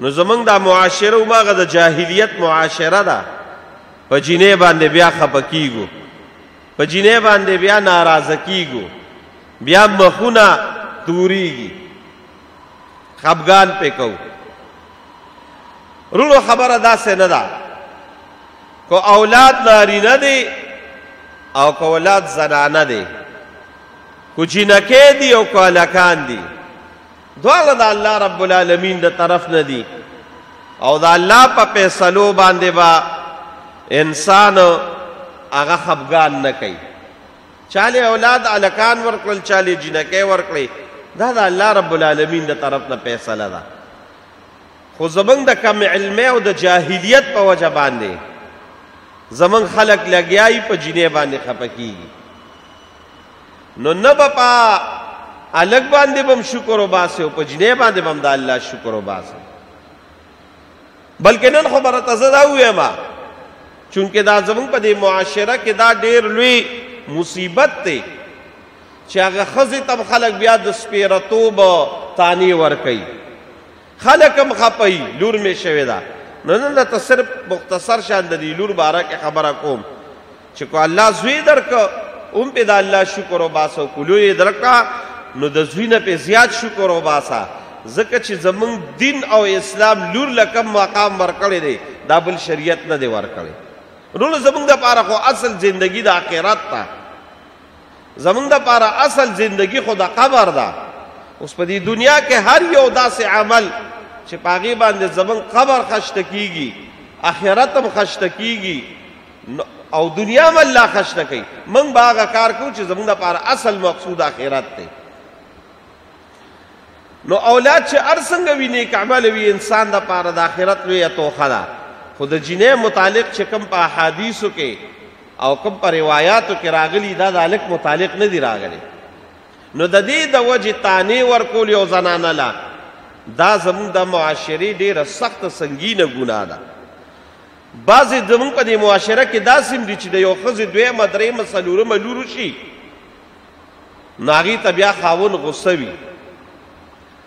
نو زمونږ دا معاشره وماغه د جاهلیت معاشره ده په جینې باندې بیا خپکیږو په جینې باندې بیا ناراضه کیږو بیا مخونه دوریږي خپګان پکاو رونو خبره داسې نه ده کو اولاد ناری نه دی او کو اولاد زنانه دی کو جنکه دی او کو الکان دی دواړه د الله رب العالمین د طرف نه دي او د الله په فیصلو باندې با انسان هغه خفګان نه کوي چاله اولاد الکان ورکړل چاله جنکه ورکړي دا د الله رب العالمین د طرف نه فیصله ده خو زمنګ د کم علم او د جاهلیت په وجه باندې زمنګ خلق لګیای په جنې باندې خپکیږي نو نه به په الګ باندې بم شکر وباسي او په جنې باندې بم د الله شکر وباسي بلکې نن خبره تازه دا وایم چونکه دا زمون په دې معاشره کې دا ډېر لوی مصیبت دی چې هغه خزه تب خلک بیا د سپیرتوب تانی ور کوي خلک هم خپه وي لور مې شوې ده نو نن درته صرف مختصر شان د دې لور باره کې خبره کوم چې کو الله زوی درک هم په د الله شکر وباسه کولو یې درکا نو د زوی نه په زیات شکر وباسه ځکه چې زمونږ دین او اسلام لور لکم مقام ورکړی دی دا بل شریعت نه دی ورکړی نو زمونږ د پاره خو اصل زندگی د آخرت ته زمونږ د پاره اصل زندگی خو د قبر ده اوس په دې دنیا کې هر یو داسې عمل چې پاغي باندې زمون قبر خشته کیږي اخرت هم خشته کیږي او دنیا هم الله خشته کوي موږ باغه کار کوو چې زمونږ لپاره اصل مقصود اخرت دی نو اولاد چې ارسنګ وی نیک عمل وی انسان د پاره د آخرت لوی توخه ده خو د جنې متعلق چې کوم په احادیثو کې او کوم په روایتو کې راغلي دا د الک متعلق نه دی راغلی نو د دې د وجه تانه ورکول یو زنانه لا دا زموږ د معاشري ډیره سخت سنگینه ګناه ده بعضې زموږ په دې معاشره کې داسې هم دي چې د یو ښځې دویمه درېیمه څلورمه لور شي نو هغه ته بیا خاون غوسه وي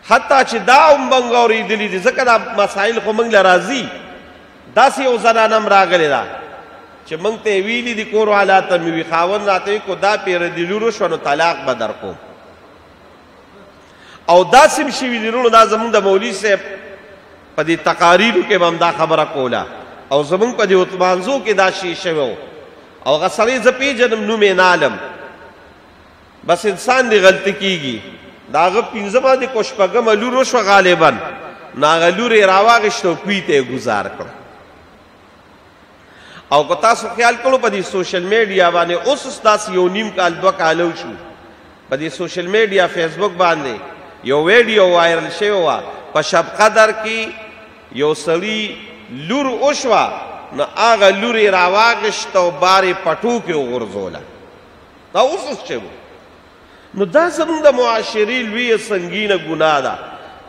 حتی چې دا هم بنګوري دي دي ځکه دا مسائل خو موږ لرازي داسې یو زنانم راغلی دا چې موږ ته ویلي دي کور حالات مې وي خاون راته کو دا پیر دی لورو شو نو طلاق به درکو او داسې شي وی لورو دا زموږ د مولوی صاحب په دې تقاریرو کې هم دا خبره کوله او زموږ په دې اتمانزو کې دا شی شوو او هغه سړی زه پیژنم نوم یې نالم بس انسان دی غلطی کیږي دا غ پنځمه د کوشپګم لور وشو غالبا ناغه لور راواغشت او کوی ته گزار کړ او کو تاسو خیال کړو په دې سوشل میډیا باندې اوس تاسو یو نیم کال دوه کال شو په دې سوشل میډیا فیسبوک باندې یو ویډیو وایرل شوی و په شب قدر کې یو سړي لور وشوه نو هغه لور یې راواغېسته او بار یې په ټوکې وغورځوله دا اوس څه شی نو دا زمونږ د معاشرې لویه سنګینه ګناه ده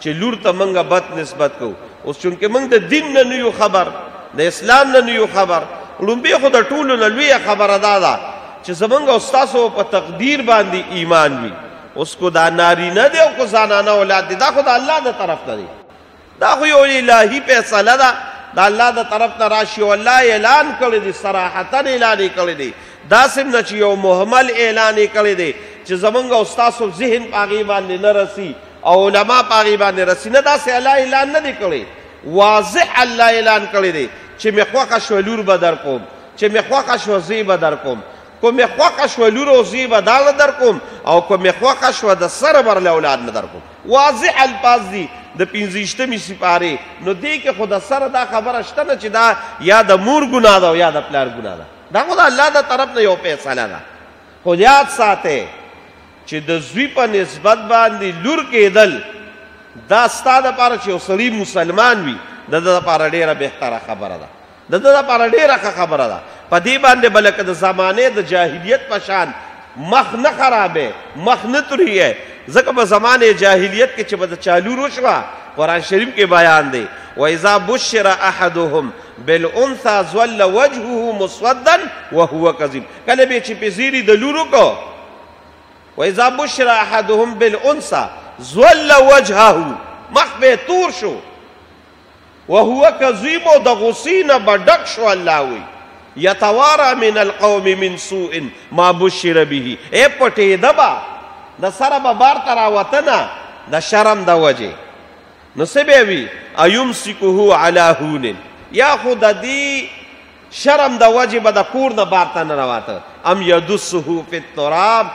چې لور ته موږ بد نسبت کوو اوس چونکې موږ د دین نه نه یو خبر د اسلام نه نه یو خبر لومبی خو د ټولو نه لویه خبره دا ده چې زمونږ او ستاسو په تقدیر باندې ایمان وي اوس کو دا نارینه دی او کو زنانه اولاد دی دا خو د الله د طرف نه دی دا خو یو الهي فیصله ده د الله د طرف نه راشي او الله اعلان کړی دی صراحتا اعلان یې کړی دی داسې هم نه چې یو مهمل اعلان یې کړی دی چې زمونږ او ستاسو ذهن په هغې باندې نه رسي او علما په هغې باندې رسي نه داسې الله اعلان نه دی کړی واضح الله اعلان کړی دی چې مې خوښه شوه لور به در کوم چې مې خوښه شوه زوی به در کوم کو مې خوښه شوه لور او زوی به داله در کوم او کو مې خوښه شوه د سره برله اولاد مې در کوم واضح الفاظ دي د پنځشتمې سپاره نو دې کې خود سره دا خبره شته نه چې دا یا د مور ګناه ده او یا د پلار ګناه ده دا خو د الله د طرف نه یو فیصله ده خو یاد ساته چې د زوی په نسبت باندې لور کېدل دا ستاده لپاره چې وسړی مسلمان وي د د لپاره ډیره بهتره خبره ده د ده لپاره ډېره ښه خبره ده، په دې باندې به لکه د زمانې د جاهلیت په شان مخ نه خرابوې، مخ نه تورېږې، ځکه په زمانې جاهلیت کې چې به د چا لور وشوه، قرآن شریف کې بیان دی، واذا بشر احدهم بالانثی ظل وجهه مسودا وهو کظیم، کله به یې چې پې زیری د لور وکړ، واذا بشر احدهم بالانثی ظل وجهه مخ به یې تور شو. وهو کظیم او د غصې نه به ډک شو الله وی یتوارا من القوم من سوء ما بشر به اے پټېده به د سره به بار ته راوتنه د شرم د وجې نو څه به وي ایمسکه علی هون یا خو د دې شرم د وجې به د کور نه بار ته نه راوته ام یدسه فی التراب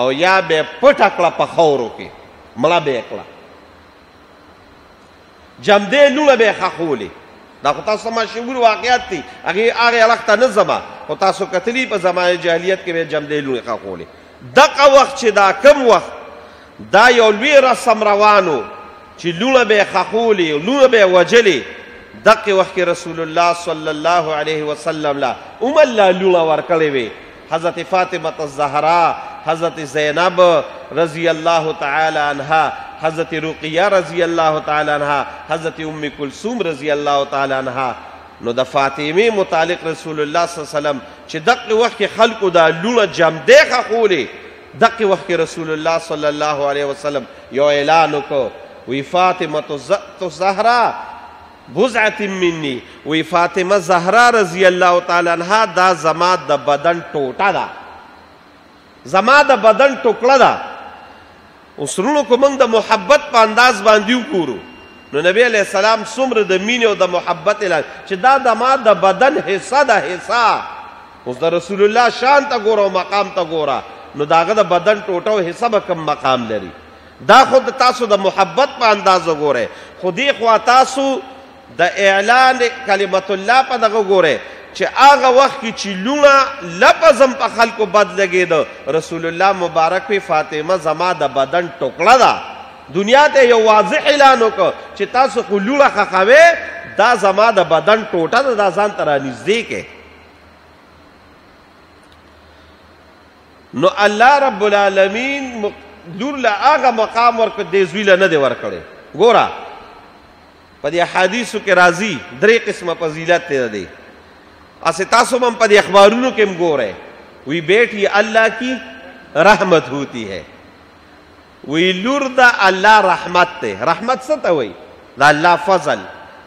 او یا به پټ کړه په خورو کې مړه به کړه جمدې لوڼه به یې خښولې دا خو تاسو مشهور واقعیت دي هغه هغه اړخ ته نه ځما خو تاسو کتلی په زمانه جاهلیت کې به جمدې لوڼې خښولې دغه وخت چې دا کم وخت دا یو لوی رسم روانو چې لوڼه به یې خښولې لوڼه به یې وجلې دغه وخت کې رسول الله صلی الله علیه وسلم لا عمر لا لوڼه ورکړې وې حضرت فاطمه الزهرا حضرت زینب رضی الله تعالی عنها حضرت رقیه رضی الله تعالی عنها حضرت ام کلثوم رضی الله تعالی عنها نو د فاطمه متعلق رسول الله صلی الله علیه وسلم چې دغه وخت کې خلکو دا لونه جام دی خولې دغه وخت کې رسول الله صلی الله علیه وسلم یو اعلان وکړ وی فاطمه الزهرا بضعة مني، وایي فاطمه زهرا رضي الله تعالی عنها دا زما د بدن ټوټه ده، زما د بدن ټوکړه ده. اوس وروڼو که موږ د محبت په انداز باندې وګورو نو نبی علیه السلام څومره د مینې او د محبت اعلان چې دا د ما د بدن حصه ده حصه اوس د رسول الله شان ته ګوره او مقام ته ګوره نو د هغه د بدن ټوټه او حصه به کوم مقام لري دا خو د تاسو د محبت په انداز وګورئ، خو دې خوا تاسو د اعلان کلمت الله په دغه وګورئ چې هغه وخت کې چې لوڼه لفظ هم په خلکو بد لګېده، رسول الله مبارک وي فاطمه زما د بدن ټوکړه ده، دنیا ته یو واضح اعلان وکړ چې تاسو خو لوڼه خخوي دا زما د بدن ټوټه ده دا ځان ته رانږدې کې نو الله رب العالمین لور له هغه مقام ورکړ د زوی له نه دی ورکړی ګوره په دې حدیثو کې راځي درې قسمه فضیلت دی دی اسه تاسو هم په دې اخبارونو کې هم ګوره وی بیٹی الله کی رحمت ہوتی ہے وی لور دا الله رحمت ته رحمت څه ته وی دا الله فضل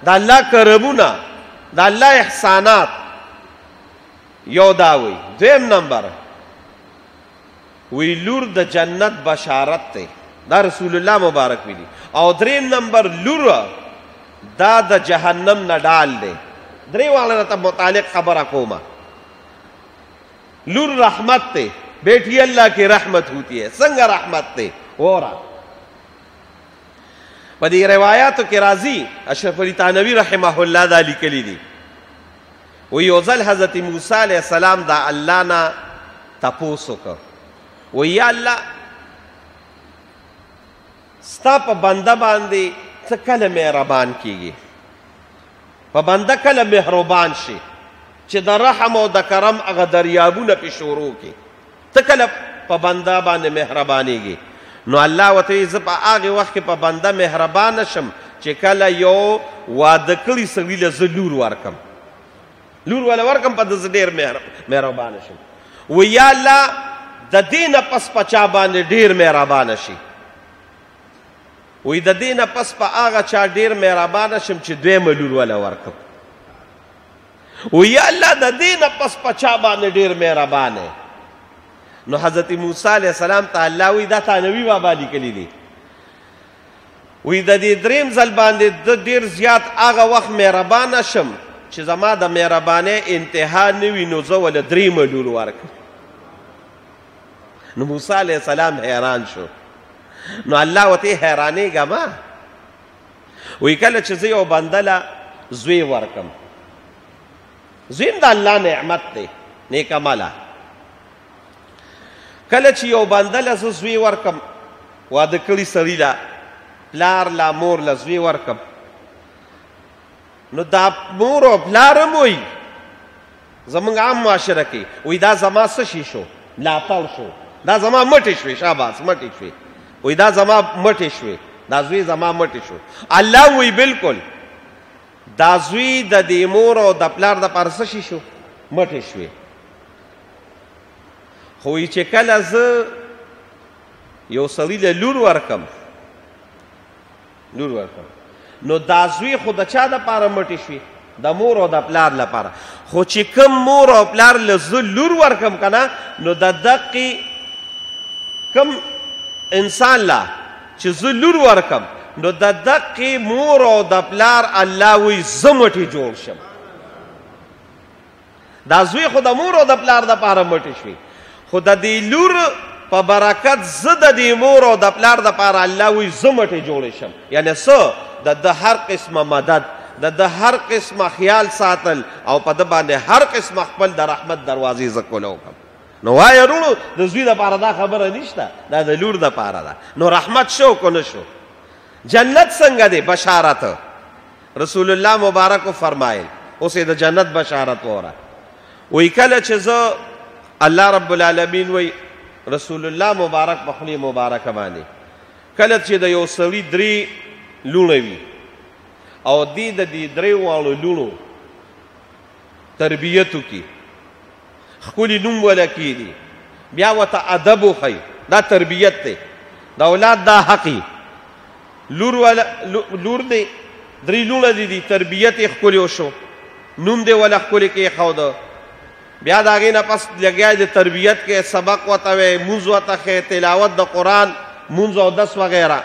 دا الله کرمونه دا الله احسانات یو دا وی دویم نمبر وی لور د جنت بشارت ته دا رسول الله مبارک ویلی او دریم نمبر لور دا د جهنم نه ډال دی درې واړه ته متعلق خبره کومه لور رحمت ته بیٹی اللہ کی رحمت ہوتی ہے سنگ رحمت ته وره په دې روایتو کې راځي اشرف علي تانوي رحمه الله دا لیکلي دي و یو ځل حضرت موسی علیه السلام د الله نه تپوس وکړ و یا الله ستا په بنده باندې څه کله مهربان کیږي په بنده کله مهربان شي چې د رحم او د کرم هغه دریابونه پې شروع کړي ته کله په بنده باندې مهربانيږي نو الله وتعالى زه په هغه وخت کې په بنده مهربان شم چې کله یو واده کړی سړي له زلور ورکم لور ولا ورکم په دز ډیر مهربان شم و یا الله د دین پس پچا باندې ډیر مهربان شي وې د دین پس په هغه چا ډیر مهربان شم چې دوی ملور ولا ورکم او یا الله د دې نه پس پچا باندې ډیر مهربان دی نو حضرت موسی علی السلام ته الله وی دا تا نبی بابا لیکلی دی وی د دې دریم ځل باندې د ډیر زیات هغه وخت مهربان شم چې زما د مهربانه انتها نوی نو زه ول درې ملور ورک نو موسی علی السلام حیران شو نو الله وته حیرانې ګما وی کله چې زه یو بندله زوی ورکم زویم د الله نعمت دی نیک عمله کله چې یو بندله زه زوی ورکم واده کړي سړي لا پلار لا مور لا زوی ورکم نو دا مور او پلار هم وایي زمونږ عام معاشره کې وایي دا زما څه شي شو ملاتړ شو دا زما مټې شوې شاباس مټې شوې وایي دا زما مټې شوې دا زوی زما مټې شو الله وایي بلکل دا زوی د دې مور او د پلار د پاره څه شي شو مټې شوې خو وایي چې کله زه یو سړي له لور ورکم لور ورکړه نو دا زوی خو د چا د پاره مټې شوي د مور او د پلار لپاره خو چې کم مور او پلار له زه لور ورکم که نه نو د دقې کم انسان لا چې زه لور ورکم نو د دقې مور او د پلار الله وی زه مټې جوړ شم دا زوی خو د مور او د پلار د پاره مټ شوی خو د دې لور په برکت زه د دې مور او د پلار د پاره الله وی زه مټې جوړې شم یعنی څه د د هر قسمه مدد د د هر قسمه خیال ساتل او په د باندې هر قسمه خپل د رحمت دروازې زکول وکم نو وای ورونو د زوی د پاره دا خبره نشته دا د لور د پاره ده نو رحمت شو کو نه شو جنت څنګه دی بشارت رسول الله مبارک وفرمایل اوس یې د جنت بشارت وره وی کله چې زه الله رب العالمین وی رسول الله مبارک په خلی مبارک باندې کله چې د یو سړي درې لونه وي او دی د دې درې واړو لونو تربیتو کې ښکلي نوم ولا کېږي بیا ورته ادب وښيي دا تربیت دی د اولاد دا حق لور ولا لور دی درې لوڼه دي دي تربیت یې ښکلي وشو نوم دی ولا ښکلي کېښود بیا د هغې نه پس لګیا د تربیت کې سبق ورته وی مونځ ورته ښی تلاوت د قرآن مونځ او دس وغیره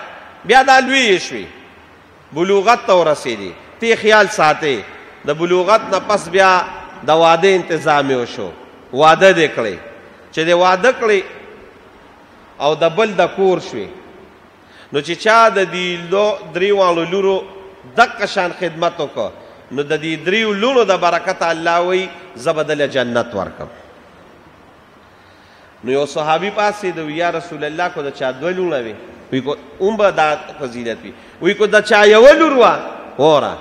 بیا دا لوی شوي بلوغت ته ورسېدی تۀ خیال ساتۀ د بلوغت نه پس بیا د واده انتظام یې وشو واده دې کړۀ چې دې واده کړۀ او د بل د کور شوې نو چې چا د دې لو درې واړو لورو دقه شان خدمت وکړ نو د دې درې لونو د برکت الله وی زبدل جنت ورکم نو یو صحابي پاسې د یا رسول الله کو د چا دوه لونه وي وی کو اوم به دا فضیلت وي وی کو د چا یو لور وا وره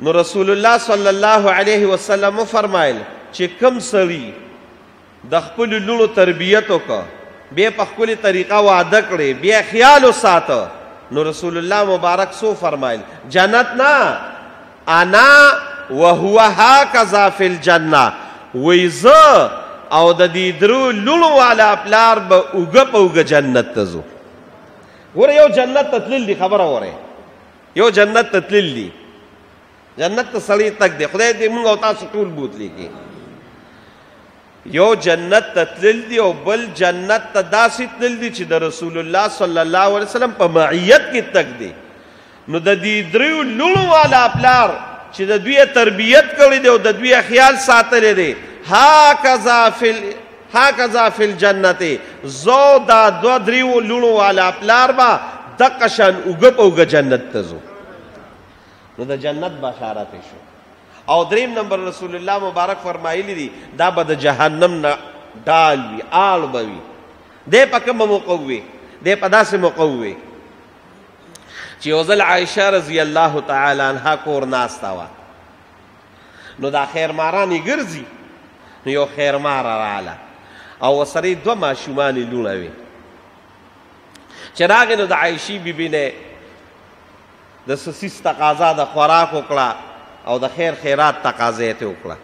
نو رسول الله صلی الله علیه وسلم فرمایل چې کم سړي د خپل لونو تربیت وکړه بیا په خپل طریقه وعده کړي بیا خیال وساته نو رسول الله مبارک سو فرمایل جنت نه انا وهو هکذا فی الجنه وی زه او د دې درو لونو والا پلار به اوګه په اوګه جنت ته ځو ور یو جنت ته تلل دي خبره وره یو جنت ته تلل دي جنت ته سړی تک دی خدای دې موږ او تاسو ټول بوتلی کې یو جنت ته تلل دي او بل جنت ته داسې تلل دي چې د رسول الله صلی الله علیه وسلم په معیت کې تک دي نو د دې دریو لونو والا پلار چې د دوی تربیت کړی دی او د دوی خیال ساتلی دی هاکذا فی هاکذا فی الجنت زو دا دو دریو لونو والا پلار با دقشان اوګپ اوګ جنت ته زو نو د جنت بشارت شو او دریم نمبر رسول الله مبارک فرمایلی دی دا به د جهنم نه ډال وي آل به وي دی په کومه موقع وي دی په داسې موقع وي چې یو ځل عایشه رضی الله تعالی عنها کور ناسته وه نو دا خیرماران یې ګرځي نو یو خیرماره راله او ورسره یې دوه ماشومانې لوڼه وې چې راغې نو د عایشي بیبي نه د څه څیز تقاضا د خوراک وکړه او د خیر خیرات تقاضا یې ته وکړه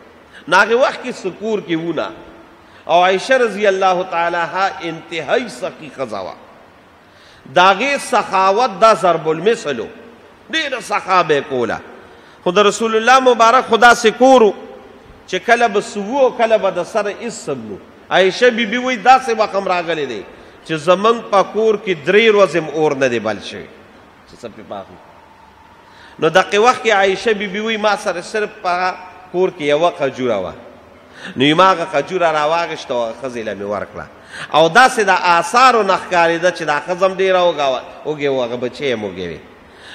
نو هغه وخت کې سکور کې ونه او عائشه رضی الله تعالی ها انتهایی سخی خزوا داغه سخاوت دا ضرب المثلو ډیر صحابه کولا خود رسول الله مبارک خدا سکورو چې کله به سوو او کله به د سره اس سبلو عائشه بی بی وای داسې وقم راغلي دي چې زمنګ پکور کې درې ورځې اور نه دی بل شوی چې څه په باغ نو دغه وخت کې عائشه بي بي وي ما سره صرف په کور کې یو قجوره و نو یماغه قجوره راواغشته او خزیله می ورکړه او داسې د آثارو نخکاری ده چې دا خزم ډیر اوګاوه اوګه وغه بچي موګوي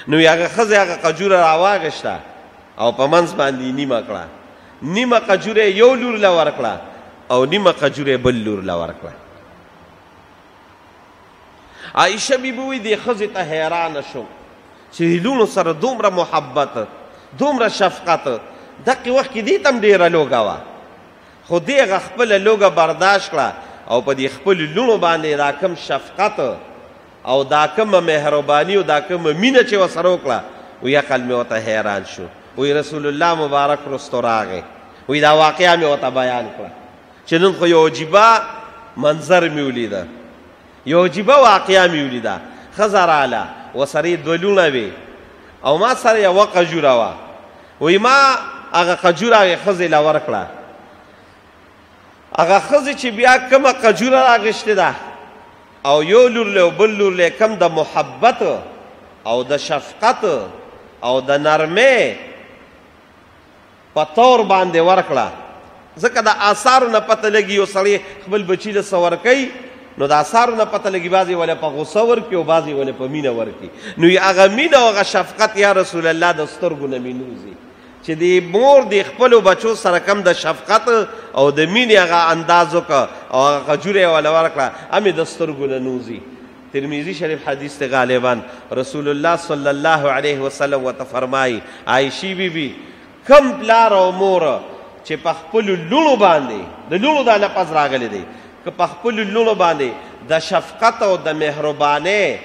نو یاغه خزه هغه قجوره راواغشته او په منځ باندې نیمه کړه نیمه قجوره یو لور لا ورکړه او نیمه قجوره بل لور لا ورکړه عائشه بي بي وي دې ښځې ته حیرانه شوم چې لوڼو سره دومره محبت دومره شفقت دقې وخت کې دې تم ډېره لوږه وه خو دې هغه خپله لوږه برداشت کړه او په دې خپل لوڼو باندې دا کم شفقت او دا کم مهرباني او دا کم مینه چې وسره وکړه وی عقل مې ورته حیران شو وی رسول الله مبارک رستو راغی وی دا واقعا مې ورته بیان کړه چې نن خو یو عجیبه منظر مې ولیده یو عجیبه واقعه مې ولیده ښځه راله ورسره یې دوه لوڼه وې او ما سره یوه قجوره وه وایي ما هغه قجوره هغې ښځې له ورکړه هغه ښځې چې بیا کومه قجوره راغېشتې ده او یو لور له او بل لور له کم د محبت او د شفقت او د نرمۍ په تور باندې ورکړه ځکه د آثارو نه پته لګي یو سړی خپل بچی له سور کوي نو د آثارو نه پته لګي بعضې ولې په غوسه ورکي او بعضې ولې په مینه ورکي نو یې هغه مینه او هغه شفقت یا رسول الله د سترګو نه مې نوځي چې د مور د خپلو بچو سره کم د شفقت او د مینې هغه انداز وکړه او هغه خجوره یې وله ورکړه همې د سترګو نه نوځي ترمذی شریف حدیث ته غالبا رسول الله صلی الله علیه وسلم وتفرمای عائشی بی بی کم پلار او مور چې په خپل لونو باندې د لونو د لپس راغلي دي که په خپل لونو باندې د شفقت او د مهربانه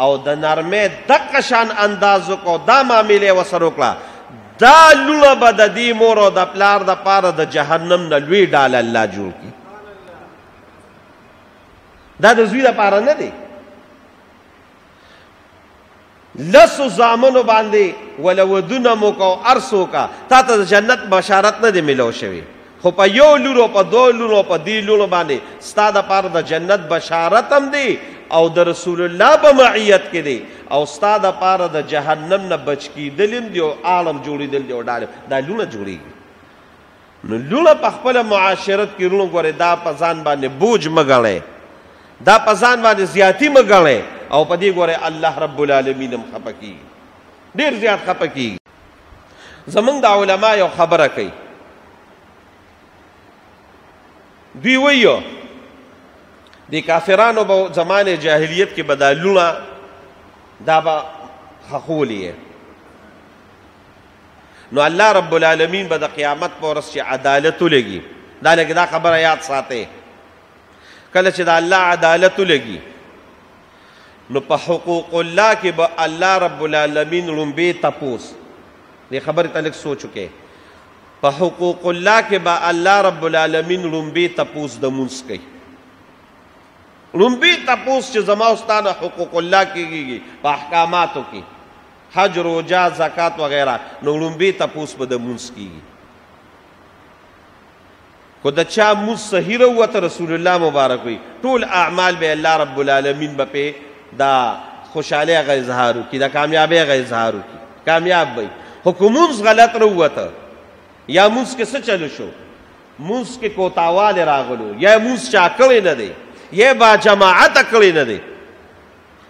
او د نرمه دغه شان انداز کو دا معاملې وسره وکړه دا لونه به د دې مور او د پلار د پاره د جهنم نه لوی ډال الله جوړ کړي دا د زوی لپاره نه دی لسو زامنو باندې ولا ودونه مو کو ارسو کا تا ته جنت بشارت نه دی ملو شوی خو په یو لورو په دو لورو په دی لورو باندې ستا د پاره د جنت بشارت هم دی او د رسول الله په معیت کې دی او ستا د پاره د جهنم نه بچ کیدلم دی او عالم جوړیدل دی او دا لونه جوړیږي نو لوڼه په خپل معاشرت کې رونو ګورې دا په ځان باندې بوج مګړې دا په ځان باندې زیاتی مګړې او په دې ګورې الله رب العالمین هم خپکی ډیر زیات خپکی زمونږ د علما یو خبره کوي دوی ویو د کافرانو په زمانه جاهلیت کې بدالونه دا به خخولې نو الله رب العالمین به د قیامت په ورځ چې عدالت ولګي دا لګي دا خبره یاد ساتي کله چې د الله عدالت ولګي نو په حقوق الله کې به الله رب العالمین لومبي تپوس دې خبرې ته لږ سوچ وکړئ په حقوق الله کې به الله رب العالمین لومبي تپوس د مونږ کوي لومبي تپوس چې زما واستانه حقوق الله کېږي په احکاماتو کې حج روجا زکات وغیرہ نو ړومبي تپوس په د مونږ کیږي کو د چا مو صحیح روته رسول الله مبارک وي ټول اعمال به الله رب العالمین به په دا خوشاله غ اظهار کی دا کامیابی غ اظهار کی کامیاب وي حکومت غلط روته یا موږ کې څه چلو شو موږ کې کوتاواله راغلو یا موږ چا کړی نه دی یا با جماعت کړی نه دی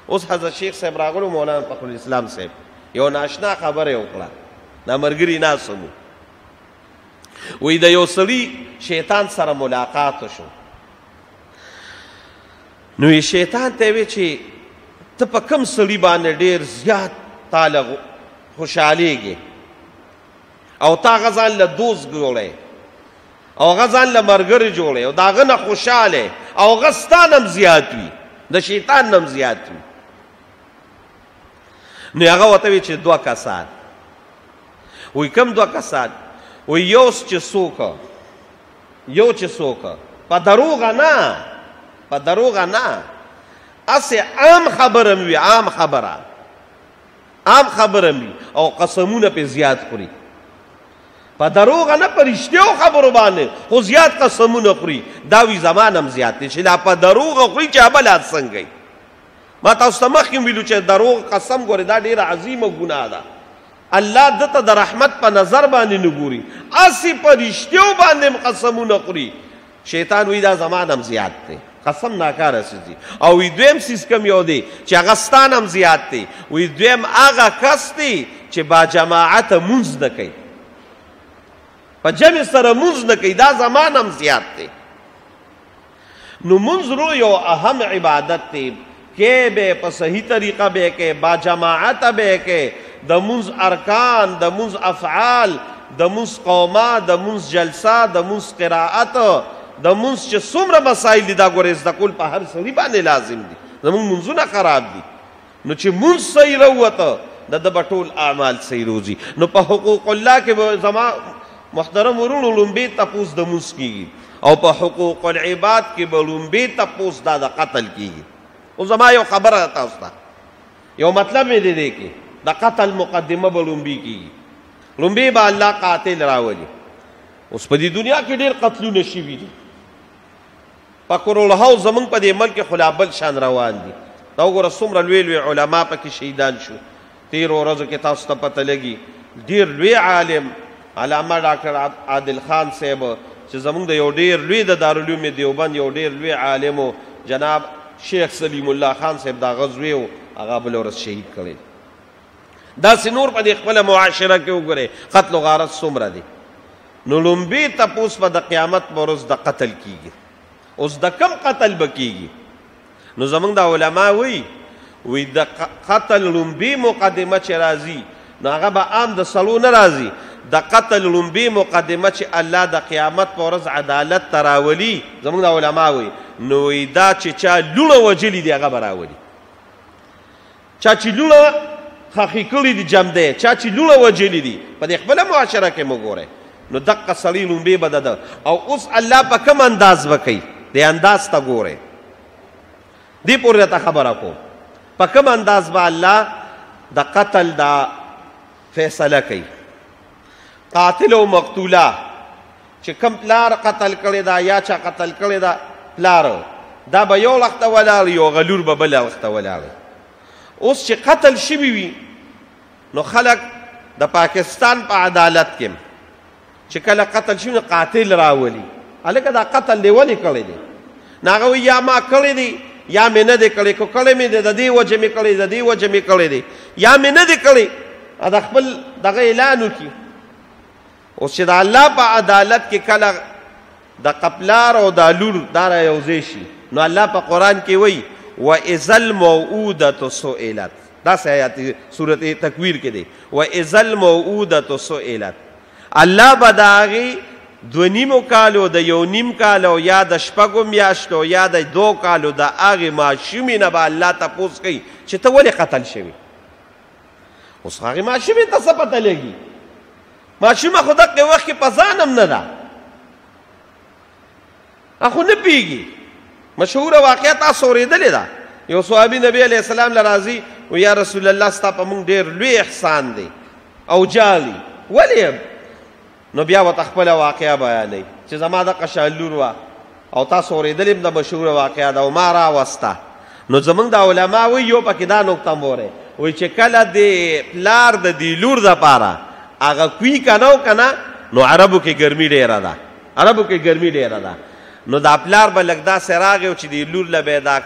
اوس حضرت شیخ صاحب راغلو مولانا فخر الاسلام صاحب یو ناشنا خبره وکړه دا مرګري ناسمو وې د یو سړي شیطان سره ملاقات شو نو شیطان ته وی چې ته په کم سړي باندې ډیر زیات تعالی خوشاليږي او تا هغه ځان له دوست جوړی او هغه ځان له مرګري جوړی او داغه نه خوشاله او هغه ستانم زیات وي د شیطان نم زیات وي نو هغه وته وی چې دوه کسان وی کم دوه کسان وی یو چې څوک یو چې څوک په دروغ نه په دروغ نه اسه عام خبره وی عام خبره عام خبره می او قسمونه په زیات خوري په دروغ نه پرشتیو خبرو باندې خو زیات قسمونه خوري دا وی زمانم زیات دي چې لا په دروغ خوري چې بل څنګه ما تاسو ته مخکې ویلو چې دروغ قسم ګوري دا ډیره عظیمه ګناه ده الله دته د رحمت په نظر باندې نګوري اسی پرشتیو باندې قسمونه خوري شیطان وی دا زما نم زیات دی قسم ناکاره څیز دی او وی دویم څیز کوم یو دی چې هغه ستا نم زیات دی وی دویم هغه کس دی چې با جماعت مونځ نه کوي په جمع سره مونځ نه کوي دا زما نم زیات دی نو مونځ رو یو اهم عبادت دی کې به په صحیح طریقه به کې با جماعت به کې د منز ارکان د منز افعال د منز قوما د منز جلسه د منز قراءت د منز چې څومره مسائل دي دا ګورې زده کول په هر سړي باندې لازم دي زموږ منځونه خراب دي نو چې منز صحیح روته د د بټول اعمال صحیح روزي نو په حقوق الله کې زما محترم ورونو لومبي تپوس د منز کیږي او په حقوق العباد کې به لومبی تپوس دا د قتل کیږي او زما یو خبره تاسو ته یو مطلب مې دی دی کې د قتل مقدمه به لومبی کیږي لومبی به الله قاتل راولي اوس په دې دنیا کې ډېر قتلونه شوي دي په کرولهاو زمونږ په دې ملک خلا بل شان روان دي دا وګوره څومره لوی لوی علما پکې شهیدان شو تیرو ورځو کې تاسو ته پته لګي ډیر لوی عالم علامه ډاکټر عادل خان صاحب چې زمونږ د یو ډیر لوی د دارالعلوم دیوبند یو ډیر لوی عالم جناب شیخ سلیم الله خان صاحب دا غزوی او هغه بل ورځ شهید کړي دا سنور په دې خپل معاشره کې وګوره قتل او غارت څومره دي نو لومبي تپوس په د قیامت پر ورځ د قتل کیږي اوس د کم قتل بکیږي نو زمونږ د علما وی وی د قتل لومبي مقدمه چې راځي نو هغه به عام د سلو نه راځي د قتل لومبي مقدمه چې الله د قیامت پر ورځ عدالت تراولي زمونږ علما وی نو دا چې چا لونه وجلی دی هغه براولي چا چې لوڼه خخې کړي دي جم دی چا چې لوڼه وجلي دي په دې خپله معاشره کې مو ګورئ نو دقه سړی لومبې به ده او اوس الله په کم انداز وکي د انداز ته ګوره دی پورې ته خبره کو په کم انداز به الله د قتل دا فیصله کوي قاتل او مقتولا چې کم پلار قتل کړی دا یا چا قتل کړی دا پلار دا به یو وخت ولاړ یو غلور به بل وخت ولاړ اوس چې قتل شوی وي نو خلک د پاکستان په پا عدالت کې چې کله قتل شوی قاتل راولي الکه دا قتل دی ولې کړی دی نه هغه وایي یا ما کړی دی یا مې نه دی کړی که کړی مې دی د دې وجې مې کړی د دې وجې مې کړی دی یا مې نه دی کړی د خپل دغه اعلان وکړي اوس چې د الله په عدالت کې کله د قپلار او د لور دا را یوځای شي نو الله په قرآن کې وایي و ازل موعودت سئلت دا سیات سورته تکویر کې دی و ازل موعودت سئلت الله به د هغې دوه نیمو کالو د یو نیم کالو یا د شپږو میاشتو یا د دوو کالو د هغې ماشومې نه به الله تپوس کوي چې ته ولې قتل شوې اوس هغې ماشومې ته څه پته لګي ماشومه خو دقه وخت کې په ځان هم نه ده اخو نه پیږي مشهور واقعیا تاسو اوریدلې ده یو صحابي نبی علی السلام لرازي او یا رسول الله ستا په مونږ ډیر لوی احسان دی او جالي ولی نو بیا وت خپل واقعیا بیانې چې زما د قشالور وا او تاسو اوریدلې د مشهور واقعیا دا ما را وستا نو زمونږ د علما وی یو پکې دا نقطه موره وی چې کله د پلار د دی لور د پاره هغه کوي کنه او کنه نو عربو کې ګرمي ډیره ده عربو کې ګرمي ډیره ده نو دا پلار به لګدا سراغ چې دی لور له بيدا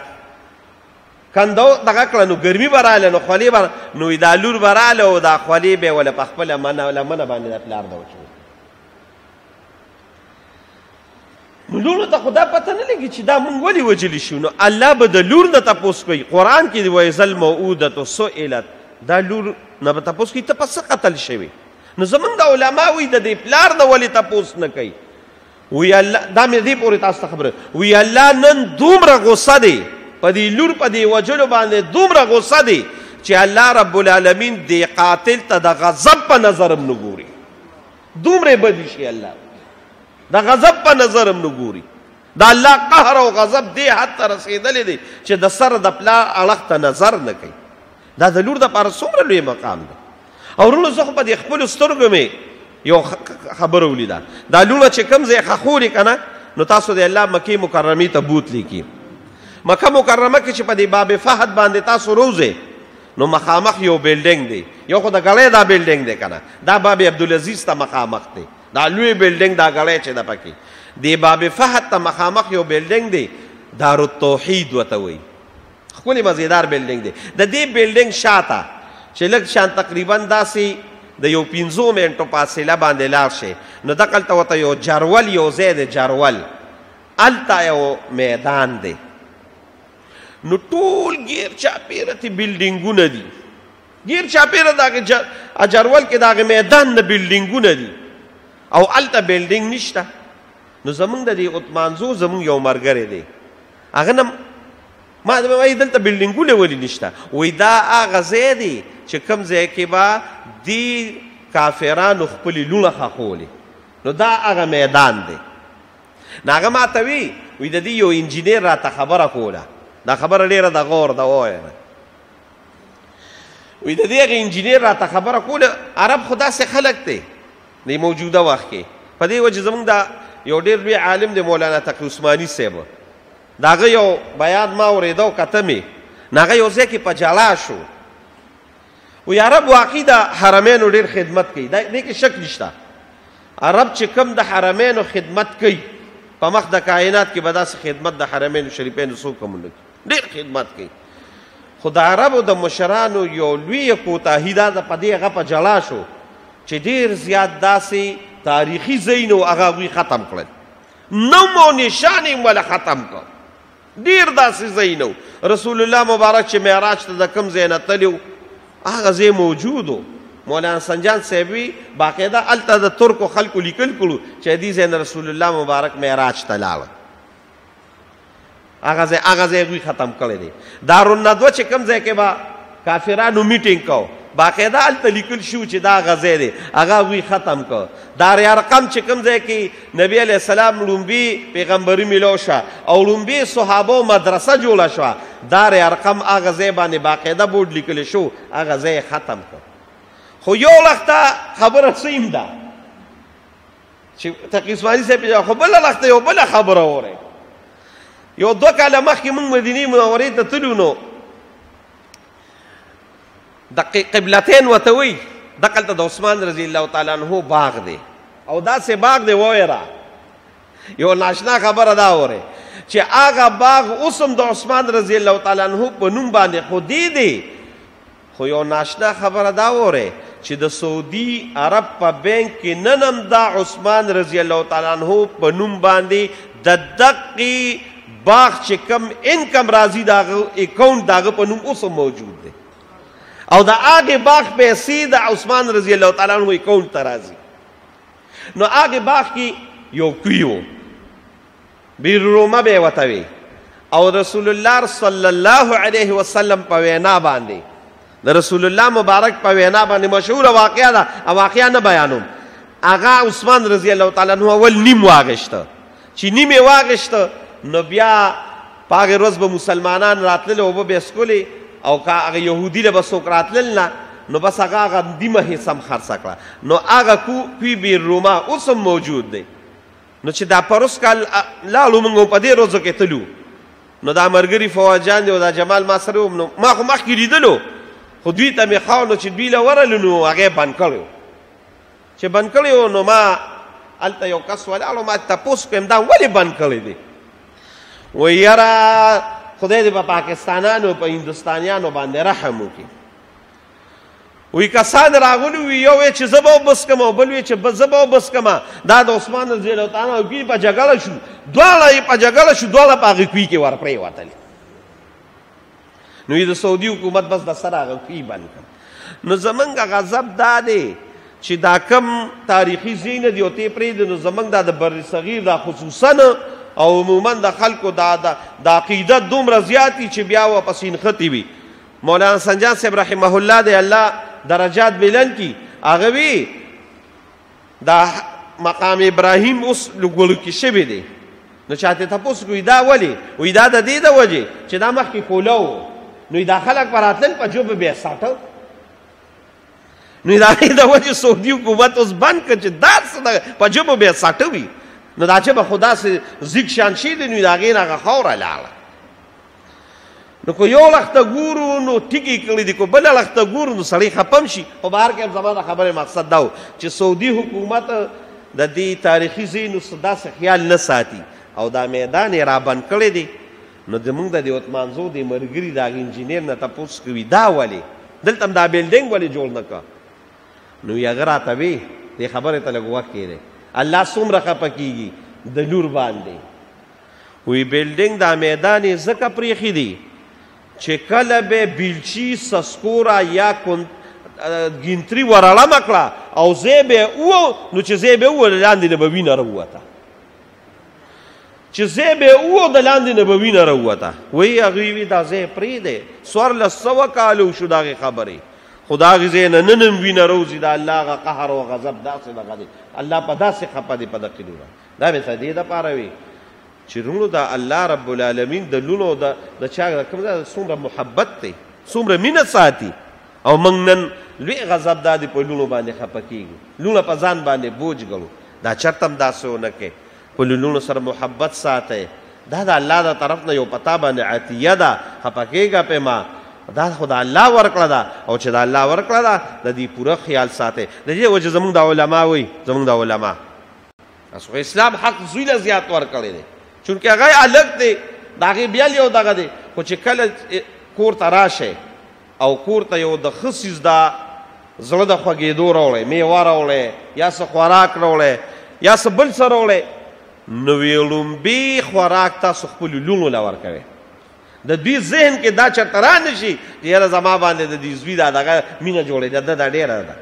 کندو دغه کړه نو ګرمي براله نو خولي بر نو دا لور براله او دا خولي به ول په خپل من ولا من باندې دا پلار دا وچو لور ته خدا پته نه لګي چې دا مونږ ولي وجلی شو نو الله به د لور نه تاسو کوي قران کې وایي زل موعوده سئلت دا لور نه به تاسو کې ته پس قتل شوی نو زمونږ علما وی د دې پلار نه ولې تپوس نه کوي وی الله دا مې دې پورې تاسو خبره وی الله نن دومره غوسه دی په دې لور په دې وجلو باندې دومره غوسه دی چې الله رب العالمین دې قاتل ته د غضب په نظرم نه ګوري دومره بدی شي الله د غضب په نظرم نه ګوري دا الله قهر او غضب دې حد ته رسیدلې دي چې د سر د پلا اړخ ته نظر نه کوي دا د لور د پر څومره لوی مقام دی او ورونو زه خو په دې خپلو سترګو مې یو خبره ولیده دا لوڼه چې کوم ځای خخوري که نه نو تاسو د الله مکې مکرمې ته بوتلی کی مکه مکرمه کې چې په دې باب فهد باندې تاسو روزئ نو مخامخ یو بلډینګ دی یو خو د غړې دا بلډینګ دی کنه دا باب عبدالعزیز ته مخامخ دی دا لوی بلډینګ دا غړې چې د پکې دی باب فهد ته مخامخ یو بلډینګ دی دار التوحید وته وی ښکلې مزیدار بلډینګ دی د دې بلډینګ شاته چې لږ شان تقریبا داسې د یو پنځو منټو فاصله باندې لار شي نو دقلته وته یو جرول یو ځای دی جرول الته یو میدان دی نو ټول غیر چاپیره تی بلډینګونه دي غیر چاپیره دا اجرول کې دا میدان نه بلډینګونه دي او الته بلډینګ نشته نو زمونږ د دې عثمانزو زمونږ یو مرګره دی هغه نه ما ته وایي دلته بلډینګونه ولې نشته وایي دا هغه ځای دی چې کوم ځای کې به دې کافرانو خپلې لوڼه ښخولې نو دا هغه میدان دی نو هغه ما ته وی وی د دې یو انجینر راته خبره کوله دا خبره ډیره د غور ده وایه وی د دې هغه انجینر راته خبره کوله عرب خدا سه خلق دی دی موجوده وخت کې په دې وجه زمونږ دا یو ډیر لوی عالم دی مولانا تقی عثماني صاحب داغه یو بیان ما اوریدو کته می ناغه یو ځکه په جلا شو و یا رب واقعي دا حرمینو ډیر خدمت کوي دا دې کې شک نشته عرب چې کم د حرمینو خدمت کوي په مخ د کائنات کې به داسې خدمت د حرمینو شریفینو څوک هم نه کوي ډېر خدمت کوي خو د عربو د مشرانو یو لوی کوتاهي دا د په دې هغه په جلا شو چې ډیر زیات داسې تاریخي ځایونه او هغه هغوی ختم کړل نوم او نشان یې وله ختم کړ ډیر داسې ځایونه رسول الله مبارک چې معراج ته د کوم ځای نه تللی و هغه ځای موجود و مولانا سنجان صاحب وی باقاعده هلته د ترکو خلکو لیکل کړو چې دې ځای نه رسول الله مبارک معراج ته لاړ هغه ځای هغه ځای غوی ختم کړی دی دارون ندوه چې کوم ځای کې به کافرانو میټینګ کو باقاعده هلته لیکل شو چې دا هغه ځای دی هغه غوی ختم کو دار ارقم چې کوم ځای کې نبی علیه السلام لومبي پیغمبري ملو شه او لومبي صحابه مدرسه جوړه شوه دار ارقم هغه ځای باندې باقاعده بورډ لیکل شو هغه ځای ختم کو خو یو وخت خبره سیم ده چې تقیسواری صاحب یو خو بل وخت یو بل خبره وره یو دوه کاله مخکې موږ مدینه منورې ته تلو نو د قبلتین وته وی دقل ته د عثمان رضی الله تعالی عنہ باغ دی او دا سه باغ دی وایرا یو ناشنا خبره دا وره چې هغه باغ اوسم د عثمان رضی الله تعالی عنہ په نوم باندې خو دی دی خو یو ناشنا خبره دا وره چې د سعودي عرب په بانک کې نن هم دا عثمان رضی الله تعالی عنہ په نوم باندې د دقي باغ چې کم انکم راځي دا اکاونټ داغه په نوم اوس موجود دی او دا هغه باغ پیسې د عثمان رضی الله تعالی عنہ اکاونټ ته راځي نو هغه باغ کې یو کویو بیرومه به وته وی او رسول الله صلی الله علیه وسلم په وینا باندې د رسول الله مبارک په وینا باندې مشهور واقعا ده او واقعا نه بیانوم اغا عثمان رضی الله تعالی عنہ اول نیم واغشته چې نیم واغشته نو بیا پاغه روز به مسلمانان راتلل او به اسکولي او کا هغه يهودي له بسوک راتلل نه نو بس هغه هغه دیمه حصم خرڅ کړه نو هغه کو پی بیر روما اوس موجود دی نو چې دا پروس کال لاړو موږ په دې روزو کې تلو نو دا مرګري فواجان دی او دا جمال ما سره ومنو ما خو مخکې لیدلو خو دوی ته مې خاو نو چې دوی له ورلو نو هغه بند کړو چې بند کړو نو ما الته یو کس ولاړو ما تاسو کوم دا ولی بند کړی دی و یرا خدای دې په پاکستانانو په هندستانیانو باندې رحم وکړي وی کسان راغلی وی یو چې زبا وبس کم او بل وی چې بس زبا وبس کم دا د عثمان رضی الله تعالی او کی په جګړه شو دواړه په جګړه شو دواړه په هغه کوی کې ور پرې وتل نو د سعودي حکومت بس د سره هغه کوی باندې کړ نو زمنګ غضب دا دی چې دا کم تاریخي زین دی او ته پرې د نو زمنګ دا د بر صغیر دا خصوصا او عموما د خلکو دا د عقیده دومره زیاتی چې بیا و پسین ختی وی مولانا سنجان صاحب رحمه الله دی الله درجات بلند کی هغه وی دا مقام ابراهیم اوس لګول کې شوی دی نو چاته تاسو کوی دا ولی وی دا د دې د وجه چې دا مخ کې کولاو نو دا خلک پراتل په جوب به ساتو نو دا د وجه سعودي حکومت اوس بند کړ چې دا څه په جوب به ساتوي نو دا چې به خدا سي ذیک شان شي نو دا غیر هغه خوره لاله نو کو یو لخت ګورو نو ټیګي کړی دی کو بل لخت ګورو نو سړی خپم شي په بهر کې زموږه خبره مقصد دا چې سعودي حکومت د دې تاریخي زینو صدا سه خیال نه ساتي او دا میدان را بند کړی دی نو د موږ د دیوتمانزو د مرګري دا انجنیر نه تاسو کوي دا ولی دلته دا بلډینګ ولی جوړ نه کا نو یې غرا ته وی د خبره ته لګوخ کړي الله سومره خپکیږي د نور باندې وی بیلډینګ دا میدان یې ځکه پریښي دي چې کله به بیلچی سسکورا یا ګینتری ورړه مکړه او زه به او نو چې زه به او لاندې نه به وینه راوته چې زه به او د لاندې نه به وینه راوته وی هغه وی دا زه پری دی سور لسو کالو شو داغه خبره خدا غزه نه ننم وینه روزي دا الله غ قهر او غضب داسې لغه دی الله په داسې خپه دی په دقیقه دا به دې د پاره وي چې رونو دا الله رب العالمین د لونو د د چا کوم دا څومره محبت دی څومره مینه ساتي او موږ نن لوی غضب دادی په لونو باندې خپه کیږو لونه په ځان باندې بوج غړو دا چرته هم داسې ونه کې په لونو سره محبت ساتي دا د الله د طرف نه یو پتا باندې عتیه ده خپه کیږه په ما دا خدا الله ورکړه دا او چې دا الله ورکړه دا د دې پوره خیال ساتي د دې وجه زموږ د علما وي زموږ د علما اس خو اسلام حق زوی له زیات ور کړی دی چونکه هغه الګ دی داغه بیا یو دغه دی خو چې کله کور ته راشه او کور ته یو د خصیز دا زړه د خوګېدو راوړې میوه راوړې یا څه خوراک راوړې یا څه بل څه راوړې نو ویلومبي خوراک تاسو خپل لونو لور کوي د دوی ذهن کې دا چرته را نشي یاره زما باندې د دې زوی دا دغه مینه جوړې ده دا ډیره ده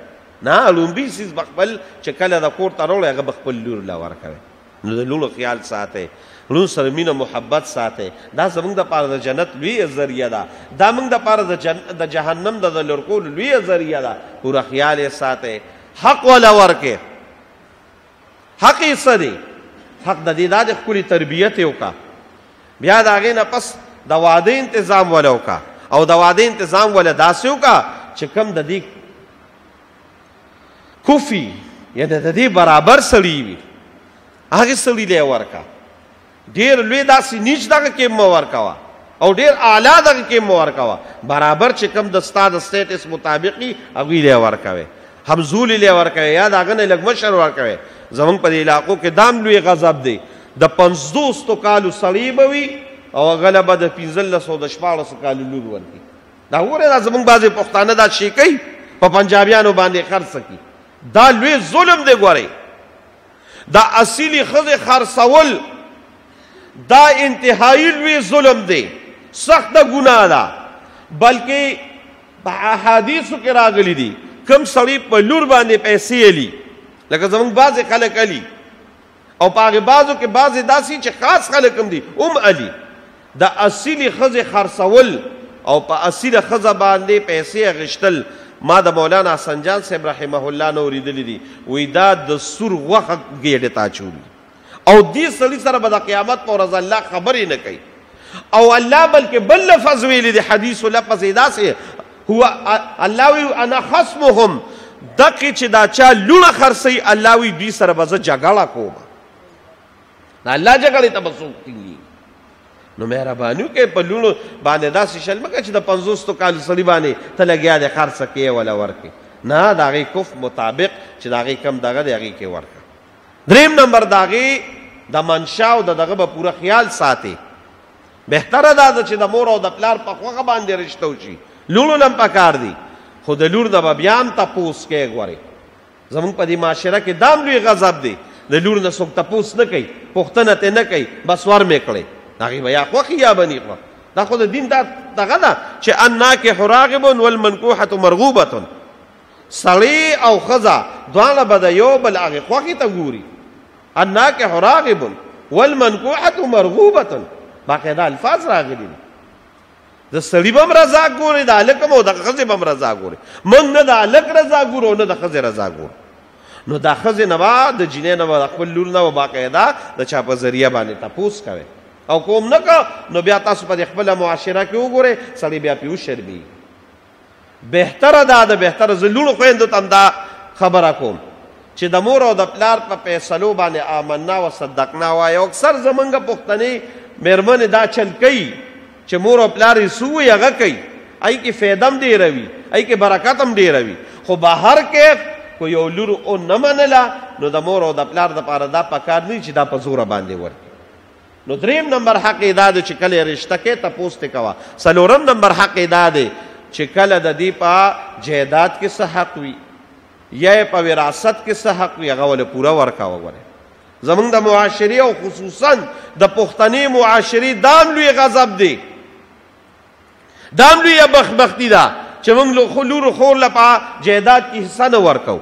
نه لومبی سیز بخپل چې کله د کور ته راوړی هغه بخپل لور لا ورکوي نو د لونو خیال ساته لون سره مینه محبت ساته دا زمونږ د پاره د جنت لوی ذریعہ ده دا موږ د پاره د جن... د جهنم د لړکول لوی ذریعہ ده پورا خیال ساته حق ولا ورکه حق یې څه دی حق د دې دا د ښکلي تربیت یې وکړه بیا د هغې نه پس د واده انتظام وله وکړه او د واده انتظام وله داسې وکړه چې کم د دې کوفي یعنې د دې برابر سړی وي هغې سړي له یې ورکړه ډیر لوی داسې نیچ دغه کې مه ورکوه او ډیر اعلی دغه کې مه ورکوه برابر چې کم د ستا د سټیټس مطابق وي هغوی له ورکوي همزولي له ورکوي یا د هغه نه لږ مشر ورکوي زمونږ په علاقو کې دام لوی غضب دی د پنځوستو کالو سړی به وي او غلبه د پنځلس او د شپاړسو کالو لور ورکي دا وګوره دا زمونږ بعضې پښتانه دا شي کوي په پنجابیانو باندې خرڅ کړي دا لوی ظلم دی ګورئ د اصیلې ښځې خرڅول دا انتهایی لوی ظلم دی سخته ګناه ده بلکې په احادیثو کې راغلي دي کم سړی په لور باندې پیسې الی لکه زمونږ بعضې خلک الی او په هغې بعضو کې بعضې داسې چې خاص خلک هم دي هم الی د اصیلې ښځې خرڅول او په اصیله ښځه باندې پیسې اخیستل ما د مولانا حسن جان صاحب رحمه الله نه اوریدلی دي وی دا د سور غوښه ګیډه تا چولی او دې سړي سره به د قیامت پر ورځ الله خبرې نه کوي او الله بلکې بل لفظ ویلی دی حدیث لفظ دا سه هو الله وی انا خصمهم دقه چې دا چا لونه خرسي الله وی دې سره به زه جګړه کوم دا الله جګړې ته به څوک ټینګي نو مهرباني وکړئ په لوڼو باندې داسې شل مه کوئ چې د پنځوستو کالو سړي باندې ته لګیا دی خرڅه کې ولا ورکې نه د هغې کف مطابق چې د هغې کم دغه دی هغې کې ورکړه دریم نمبر د هغې د منشا او د دغه به پوره خیال ساتي بهتره دا ده چې د مور او د پلار په خوغه باندې رشته وشي لونو لم پکار دي خو د لور د بیا هم تاسو کې غوري زمونږ په دې معاشره کې دام لوی غضب دی د لور نه څوک تپوس نه کوي پوښتنه ته نه کوي بس ور مې کړی هغه بیا خوخي یا بني خو دا خو د دین دا دغه ده چې اناکه راغب والمنکوحه مرغوبه سړی او خزا دواړه به د یو بل هغه خوخي ته ګوري اناکه راغب والمنکوحه مرغوبه باقاعده الفاظ راغلي د سړي به هم رضا ګورې د هلک به او د ښځې به هم رضا ګورې موږ نه د هلک رضا ګورو او نه د ښځې رضا ګورو نو دا ښځې نه به د جینۍ نه به د خپل لور نه به باقاعده د چا په ذریعه باندې تپوس کوی او کوم نه که نو بیا تاسو په خپله معاشره کې وګورئ سړی بیا پې وشرمېږي بهتره دا ده بهتره زه لوړو خویندو ته دا خبره کوم چې د مور او د پلار په فیصلو باندې آمنا او صدقنا وای او اکثر زمونږ پښتني مېرمنې دا چل کوي چې مور او پلار یې سوی هغه کوي ای کې فیدم دی روي ای کې برکت هم دی روي خو بهر کې کو یو لور او نه منله نو د مور او د پلار د پاره دا پکار نه چې دا په زور باندې ورته نو دریم نمبر حق یې دا دی چې کله یې رشته کې تپوس ترې کوه څلورم نمبر حق یې دا دی چې کله د دې په جایداد کې څه حق وي یا یې په وراثت کې څه حق وي هغه ولې پوره ورکوه ګورې زمونږ د معاشرې او خصوصا د پښتنې معاشرې دام لوی غضب دی دام لوی بخبختی دا چې موږ له خلور خور لپا جیدات کې حصہ نه ورکو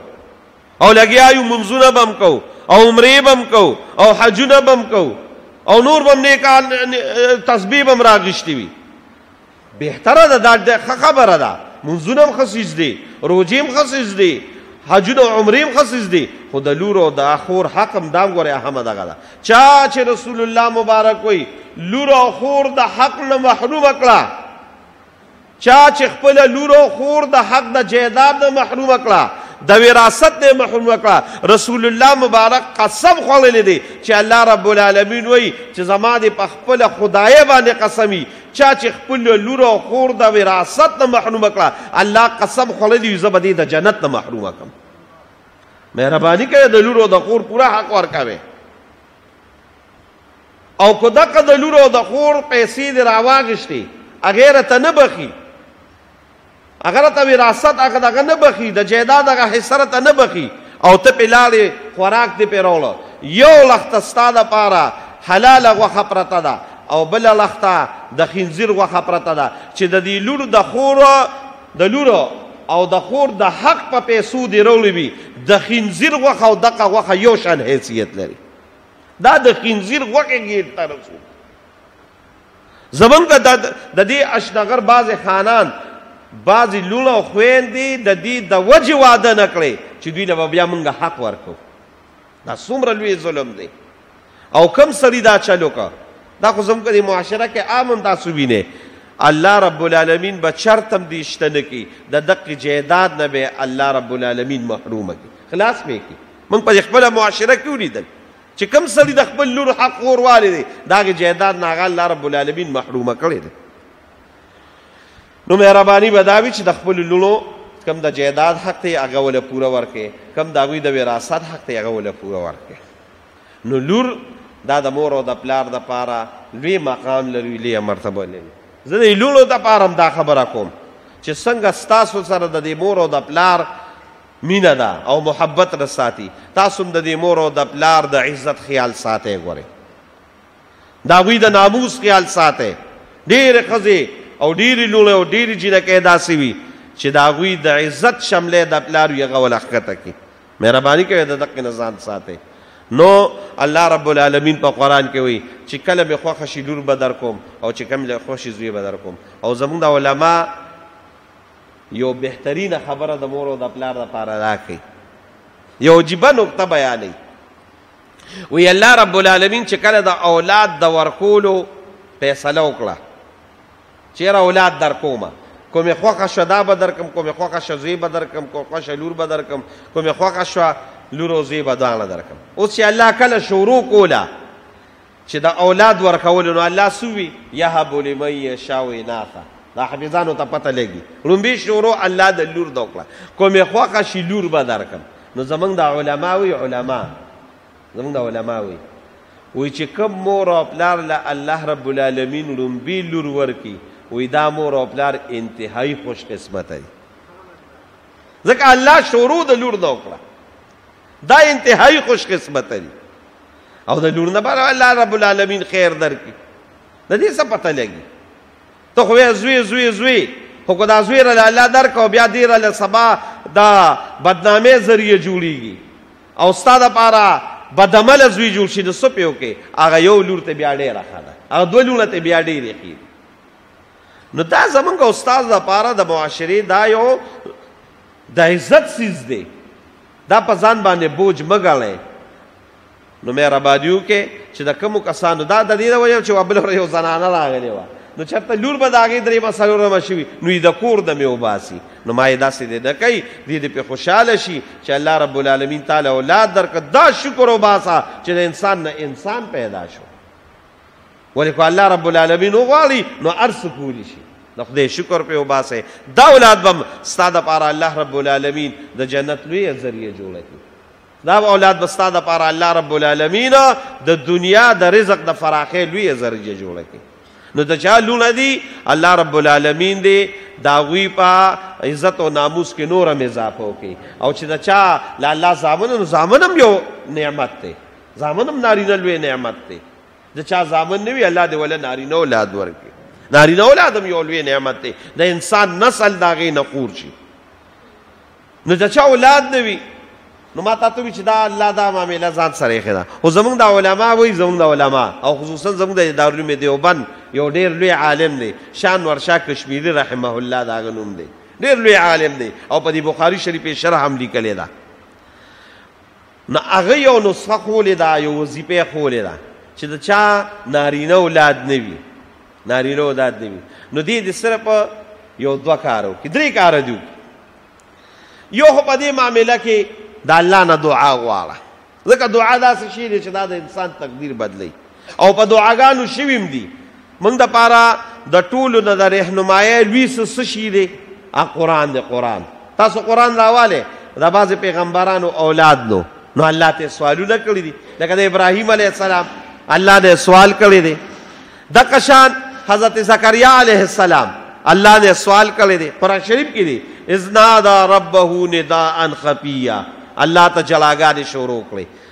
او لګیا یو منځونه بم کو او عمرې بم کو او حجونه بم کو او نور بم نه کال تسبیح بم راغشتي وي بهتره ده دا د خبره ده منځونه هم خصیص دي روزي هم خصیص دي حجونه او عمرې هم خصیص دي خو د لور او د اخور حق هم دا غوړي اهم ده چا چې رسول الله مبارک وي لور او خور د حق نه محروم کړه چا چې خپل لور او خور د حق د جیداد نه محروم کړه د وراثت نه محروم کړه رسول الله مبارک قسم خوړلې دي چې الله رب العالمین وایي چې زما دې په خپل خدای باندې قسمی چا چې خپل لور او خور د وراثت نه محروم کړه الله قسم خوړلې زبدي د جنت نه محروم کړه مهرباني کوي د لور او د خور پوره حق ورکوي او کو دغه د لور او د خور پیسې دی راواغشتي هغه ته نه بخي هغه ته وراثت هغه دغه نه بخي د جیداد هغه حصره ته نه بخي او ته په لاړې خوراک دی پیروله یو لخت ستاده پاره حلاله غوخه پرته ده او بل لخته د خنزیر غوخه پرته ده چې د دې لور د خور د لور او د خور د حق په پیسو دی روړي وي د خنزیر غوخه او دغه غوخه یو شان حیثیت لري دا د خنزیر غوخه ګیر تر رسول زمونږ د دې اشنغر باز خانان بعضی لونه خويندې د دې د وجه واده نکړي چې دوی له بیا مونږه حق ورکو دا څومره لوی ظلم دی او کم سړي دا چل وکړه دا خو زموږ د معاشره کې عام هم تاسو وینئ الله رب العالمین به چرتم دې شته نه کړي د دقې جایداد نه به الله رب العالمین محرومه کړي خلاص به یې کړي موږ په خپله معاشره کې ولیدل چې کم سړي د خپل لور حق وروالی دی د هغې جایداد نه هغه الله رب العالمین محرومه کړی دی نو مهرباني به دا وي چې د خپلو لوڼو کوم د جایداد حق دی هغه وله پوره ورکړي کوم د هغوی د وراثت حق دی هغه وله پوره ورکړي نو لور دا د مور او د پلار د پاره لوی مقام لري لوی مرتبه لري زه د لوڼو د پاره دا خبره کوم چې څنګه ستاسو سره د دې مور او د پلار مینه ده او محبت رساتي تاسو د دې مور او د پلار د عزت خیال ساتي غوري د هغوی د ناموس خیال ساتی ډېرې ښځې او ډېرې لوڼې او ډېرې جینکۍ داسې وي چې د هغوی د عزت شملې د پلار وي هغه وله ښکته کړي مهرباني کوي د دقې نه ځان ساتي نو الله رب العالمین په قران کې وایي چې کله به خوښ شي لور بدر کوم او چې کم له خوښ شي زوی بدر کوم او زموږ د علما یو بهترینه خبره د مور او د پلار لپاره راکړي یو جيبه نقطه بیانې وی الله رب العالمین چې کله د اولاد د ورکولو فیصله وکړه چیر اولاد در کومه کومې خوښه شوه دا به درکم کومې خوښه شوه زوی به درکم کومې خوښه لور به درکم کومې خوښه شوه لور او زوی به دواړه درکم اوس چې الله کله شروع کوله چې د اولاد ورکول نو الله سوي يهب لمن يشاء اناثا دا حفظانو ته پته لګي رومبي شروع الله د لور دوکړه کومه خوخه شي لور به درکم نو زمنګ د علماوي علما زمنګ د علماوي وی چې کوم مور او پلار له الله رب العالمین رومبي لور ورکی وی دا مور او پلار انتهایی خوش قسمت دی ځکه الله شروع د لور دوکړه دا انتهایی خوش قسمت دی او د لور نه بار الله رب العالمین خیر درکړي د دې څه پته لګي ته خو زوی زوی زوی خو کو دا زوی را الله درک او بیا دې را سبا دا بدنامه ذریعہ جوړیږي او استاد لپاره بدعمل زوی جوړ شي د سپیو کې هغه یو لور ته بیا ډیر راخه ده هغه دوه لور ته بیا ډیر یې نو دا زمونږ استاد لپاره د معاشري دا یو د عزت سیز دی دا په ځان باندې بوج مه ګڼئ نو مهرباني وکړئ چې د کومو کسانو دا د دې د وجې چې بله ورځ یو زنانه راغلې وه نو چېرته لور به د هغې درې مسلو رمه شوي نو یې د کور د مې وباسي نو ما یې داسې دی نه کوي دې دې پې خوشحاله شي چې الله رب العالمین تعالی اولاد درکړه دا شکر وباسه چې د انسان نه انسان پیدا شو ولې کو الله رب العالمین وغواړي نو ارس کولی شي د خدای شکر په وباسه دا اولاد بم ستاده پر الله رب العالمین د جنت لوی ذریعہ جوړ کړي دا اولاد بستا د پاره الله رب العالمین د دنیا د رزق د فراخې لوی زرجه جوړه کړي نو د چا لونه دي الله رب العالمین دی داوی په عزت او ناموس کې نور هم اضافه وکي او چې د چا لا الله زامن نو زامن هم یو نعمت دی زامن هم نارینه لوی نعمت دی د چا زامن نه وي الله دې ولا نارینه اولاد ورکړي نارینه اولاد هم یو لوی نعمت دی د انسان نسل د هغې نه خور شي نو د چا اولاد نه وي نو ما تاسو وی چې دا الله دا معاملې ځان سره یې خدا او زمونږ د علما وای زمونږ د علما او خصوصا زمونږ د دارالعلوم دیوبند یو ډیر لوی عالم دی شان ورشا کشمیری رحمه الله دا غنوم دی ډیر لوی عالم دی او په دې بخاری شریف شرح هم لیکلی دا نو هغه یو نسخه ښولې ده یو وظیفه یې ښولې ده چې د چا نارینه اولاد نه وي نارینه اولاد نه وي نو دې د صرف یو دوه کارو کې درې کار دی یو خو په دې معامله کې د الله نه دعا غواړه ځکه دعا داسې شی دی چې دا د انسان تقدیر بدلی او په دعاګانو شویم دي موږ د پاره د ټولو نه د رهنمایۍ لوی څه شي دی قرآن دی قرآن تاسو قرآن راواله د بعضې پیغمبرانو اولاد نو نو الله ته سوالونه کړي دي لکه د ابراهیم علیه السلام الله نه سوال کړی دی د قشان حضرت زکریا علیه السلام الله نه سوال کړی دی قرآن شریف کې دی اذ نادا ربه نداء خفیا الله ته جلاګانې شروع کړې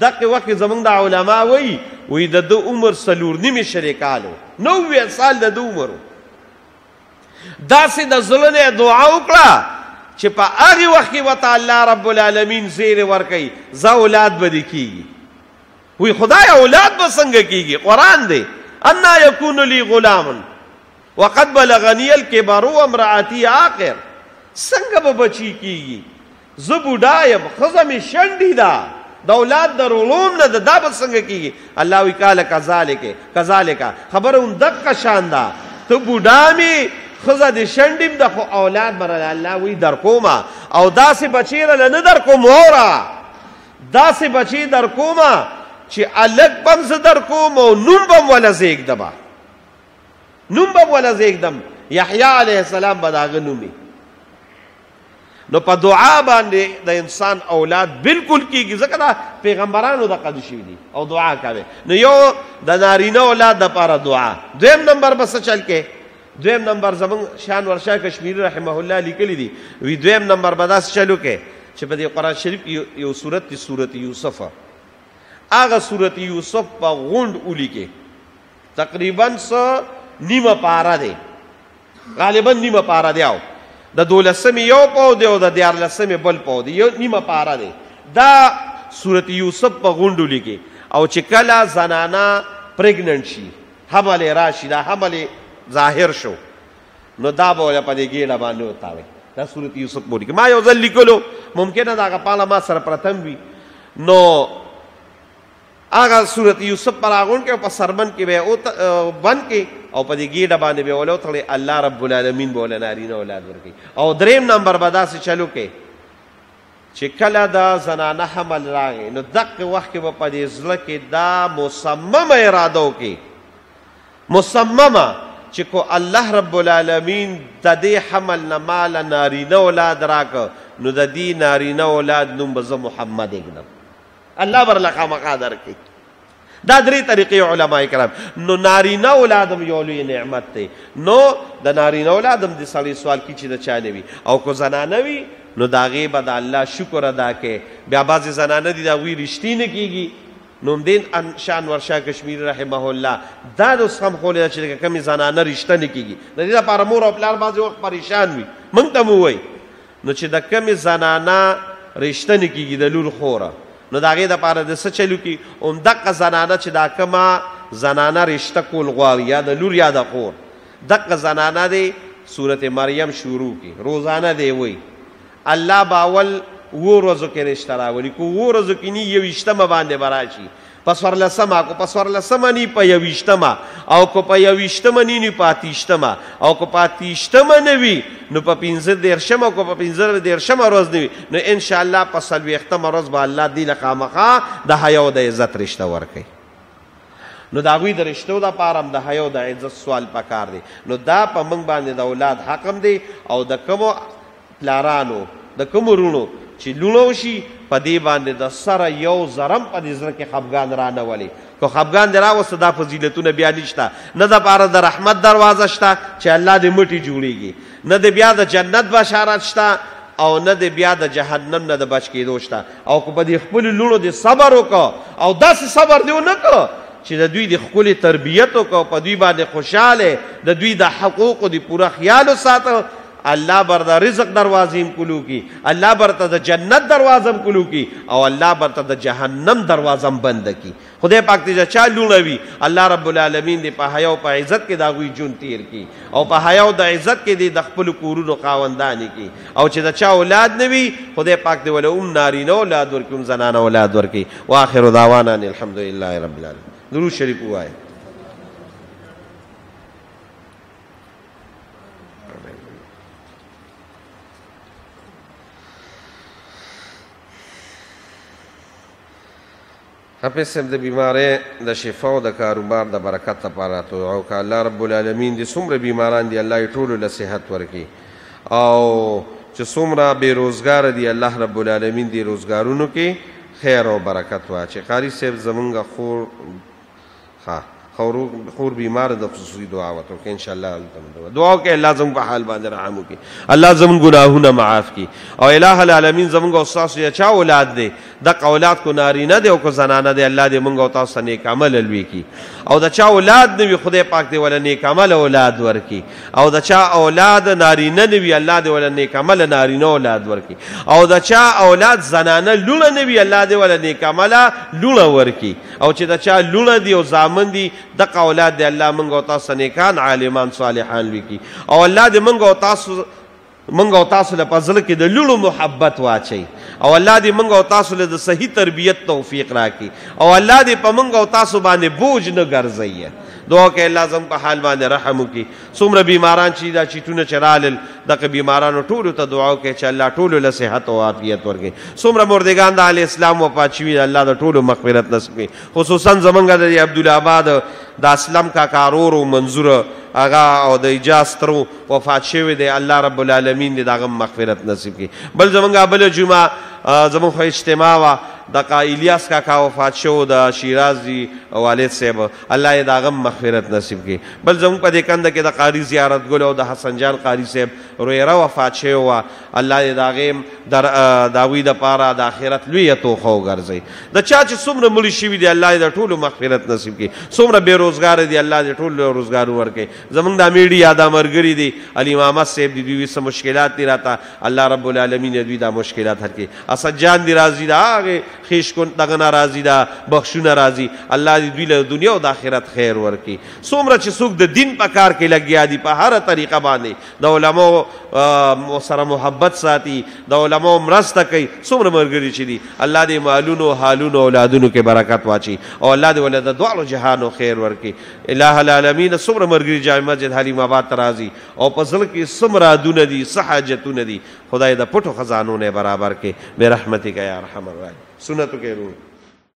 دغه وخت کې زمونږ د علما وایي وایي د ده عمر څلور نیمې شلې کال و نوي سال د ده عمر و داسې د زړه نه دعا وکړه چې په هغه وخت کې وته الله رب العالمین زیر ورکي زه اولاد به دي کیږي وی خدای اولاد به څنګه کیږي قران دی ان یکون لی غلام وقد بلغنی الكبر وامراتی عاقر څنګه به بچی کیږي زه بوډا یم خزه می شنډی دا د اولاد د رولوم نه دا به څنګه کیږي الله وی قال کذالک کذالک خبر هم دغه شان دا ته بوډا می خزه د شنډیم د خو اولاد بر الله وی در کوما او داسې بچی له نه در کوم اورا داسې بچی در کوما چې الګ بم ز در کوم او نوم بم ولا زیګ دبا نوم بم ولا زیګ دم یحیی علیه السلام بداغه نومي نو په دعا باندې د انسان اولاد بالکل کیږي ځکه دا پیغمبرانو د قد شي دي او دعا کوي نو یو د نارینه اولاد د پاره دعا دویم نمبر بس چل کې دویم نمبر زمون شان ورشا کشمیری رحمه الله لیکلی دي وی دویم نمبر بداس چلو کې چې په دې قران شریف کې یو صورت دی صورت یوسف هغه صورت یوسف په غوند اولی کې تقریبا س نیمه پارا دی غالبا نیمه پاره دی او د دولسمې یو پاو دی او د دیارلسمې بل پاو دی یو نیمه پاره دی دا سورت یوسف په غونډو لیکي او چې کله زنانا پریګننټ شي حمل راشي دا حمل ظاهر شو نو دا به ولا پدې ګډه باندې وتاوي دا سورت یوسف مو لیکي ما یو ځل لیکلو ممکنه دا غپاله ما سره پرتم وي نو هغه صورت یوسف پر هغون کې او په سرمن کې به او بند کې او په دې ګیډه باندې به ولو تړي الله رب العالمین به ول نارینه اولاد ورکي او دریم نمبر به داسې چلو کې چې کله دا زنانه حمل راغی نو دغه وخت کې به په دې ځل کې دا مصممه اراده وکي مصممه چې کو الله رب العالمین د دې حمل نه مال نارینه اولاد راک نو د دې نارینه اولاد نوم به محمد اګنم الله ورله خامخا درکړي دا درې طریقې علما کرام نو نارینه اولادم یو لوی نعمت دی نو د نارینه اولادم د سړی سوال کی چې د چا نه وي او کو زنانه وي نو دا غیبه د الله شکر ادا کې بیا بعضې زنانه دي دا وی رښتې نه کیږي نومدین شان ورشا کشمیر رحمه الله دا د سم خو له چې کمی زنانه رښتنه کیږي د دې لپاره مور او پلار بعضې وخت پریشان وي مونږ ته مو وایي نو چې د کمی زنانا رشته نه کیږي د لور خوره نو دا غي د پاره د څه چلو کی اوم دغه زنانه چې دا کما زنانه رشته کول غواړي یا د لور یا د خور دغه زنانه دی سورته مریم شروع کی روزانه دی وای الله باول وو روزو کې رشته راولي کو وو روزو کې ني یو اشتمه باندې براشي په سورلسمه کو په سورلسمه نی په یوشتمه او کو په یوشتمه نی نی پاتیشتمه او کو پاتیشتمه نوی نو په پنځه دیرشمه کو په پنځه دیرشمه ورځ نوی نو ان شاء الله په سلوختمه ورځ به الله دی لقامخه د حیا او د عزت رشتہ ورکي نو دا غوی د رشتو د پارم د حیا او د عزت سوال پکار دی نو دا په منګ باندې د اولاد حقم دی او د کوم پلارانو د کومو روڼو چې لوڼو شي په دې باندې د سره یو زرم په دې زړه کې خفګان را نه ولي که خفګان دې راوسته دا فضیلتونه بیا نشته نه د پاره د رحمت دروازه شته چې الله دې مټي جوړیږي نه د بیا د جنت بشارت شته او نه د بیا د جهنم نه د بچ کېدو شته او که په دې خپل لونو دې صبر وکړه او داسې صبر دې ونه کړه چې د دوی د خپل تربیت او په دوی باندې خوشاله د دوی د حقوقو دی پوره خیال وساته الله بر د رزق دروازې هم کلو کی الله بر ته د جنت دروازه هم کلو کی او الله بر ته د جهنم دروازه هم بند کی خدای پاک دې چا لونه وی الله رب العالمین دې په حیا او په عزت کې دا غوي جون تیر کی او په حیا او د عزت کې دې د خپل کورونو خاوندان کی او چې د چا اولاد نه وی خدای پاک دې ول ام نارینه اولاد ورکوم زنانه اولاد ورکی واخر دعوانا الحمدلله رب العالمین درو شریف وایي حفظ صاحب د بیمارۍ د شفا او د کاروبار د برکت لپاره تو او که الله رب العالمین دې څومره بیماران دي الله یې ټولو له صحت ورکړي او چې څومره بې روزګاره دي الله رب العالمین دې روزګارونو کې خیر او برکت واچي قاري صاحب زمونږ خور ها خور خور بیمار د خصوصي دعا وته کې ان شاء الله الحمدلله دعا کې الله زموږ په حال باندې رحم وکړي الله زموږ ګناهونه معاف کړي او الہ العالمین زموږ او تاسو یا چا اولاد دي د اولاد کو ناری نه دی او کو زنانه دی الله دې موږ او تاسو نیک عمل لوي کی او د چا اولاد دی خدای پاک دې ول نیک عمل اولاد ورکی او د چا اولاد ناری نه دی الله دې ول نیک عمل ناری نه اولاد ورکی او د چا اولاد زنانه لونه نه وی الله دې ول نیک عمل لونه ورکی او چې د چا لونه دي او زامن دي دغه اولاد دی الله منګ او تاسو نیکان عالمان صالحان لوي کی او الله دې منګ او تاسو منګ او تاسو له پزله کې د لونو محبت واچي او الله دې منګ او تاسو له صحیح تربیت توفیق راکړي او الله دې په منګ او تاسو باندې بوج نه ګرځي دوه کې الله زم په حال باندې رحم وکي څومره بیماران چی دا چیتونه چه رالل دغه بیمارانو ټولو ته دعا وکړئ چې الله ټولو له صحت او عافیت ورکړي څومره مردگان د اهل اسلام وفات شوي الله د ټولو مغفرت نصیب کړي خصوصا زمونږ د عبدالله آباد د اسلم کاکا رور او منظور هغه او د اجاز ترو وفات شوی دی الله رب العالمین دې دغه مغفرت نصیب کړي بل زمونږ بل جمعه زمونږ اجتماع وا د قایلیاس کاکا وفات شو د شیراز دی والد صاحب الله یې د هغه هم مغفرت نصیب کړي. بل زموږ په دې کنده کې د قاري زیارت ګل او د حسن جان قاري صاحب رویره وفات شوې وه، الله دې د هغې هم در د هغوی دپاره د اخرت لویه توښه وګرځوي. د چا چې څومره مړي شوي دي الله یې د ټولو مغفرت نصیب کړي، څومره بې روزګاره دي الله دې ټولو له روزګارو ورکړي، زموږ دا میډیا دا ملګري دي علي محمد صاحب دي دوی څه مشکلات دي راته الله رب العالمین دې دوی دا مشکلات حل کړي، اسد جان دي راځي د هغې خیش کن دغه نه راضی ده بخشونه راضی الله دی دوی له دنیا او د اخرت خیر ورکی سومره چې څوک د دین په کار کې لګیا دي په هر طریقه باندې د علماو سره محبت ساتي د علماو مرسته کوي سومره مرګري چې دي الله دې مالونو حالونو اولادونو کې برکت واچي او الله دې ولې د دوه جهانو خیر ورکی الہ العالمین سومره مرګري جامع مسجد حلیم آباد ترازی او په ځل کې سمرا دونه دي صحاجتونه دي خدای د پټو خزانو نه برابر کې برحمتک یا ارحم الراحمین سنتو کې روح.